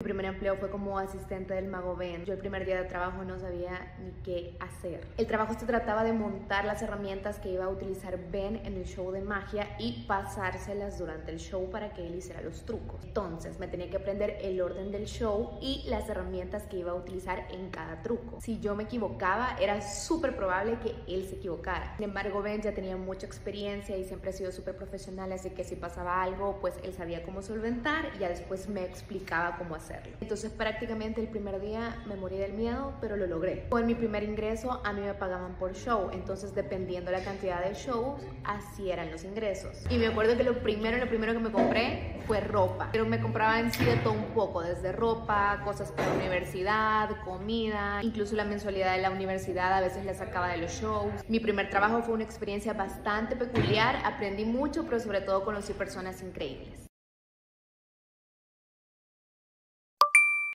Mi primer empleo fue como asistente del mago Ben. Yo el primer día de trabajo no sabía ni qué hacer. El trabajo se trataba de montar las herramientas que iba a utilizar Ben en el show de magia y pasárselas durante el show para que él hiciera los trucos. Entonces me tenía que aprender el orden del show y las herramientas que iba a utilizar en cada truco. Si yo me equivocaba, era súper probable que él se equivocara. Sin embargo, Ben ya tenía mucha experiencia y siempre ha sido súper profesional, así que si pasaba algo, pues él sabía cómo solventar y ya después me explicaba cómo hacer entonces prácticamente el primer día me morí del miedo, pero lo logré. Con mi primer ingreso a mí me pagaban por show, entonces dependiendo la cantidad de shows, así eran los ingresos. Y me acuerdo que lo primero, lo primero que me compré fue ropa, pero me compraba en sí de todo un poco, desde ropa, cosas para la universidad, comida, incluso la mensualidad de la universidad a veces la sacaba de los shows. Mi primer trabajo fue una experiencia bastante peculiar, aprendí mucho, pero sobre todo conocí personas increíbles.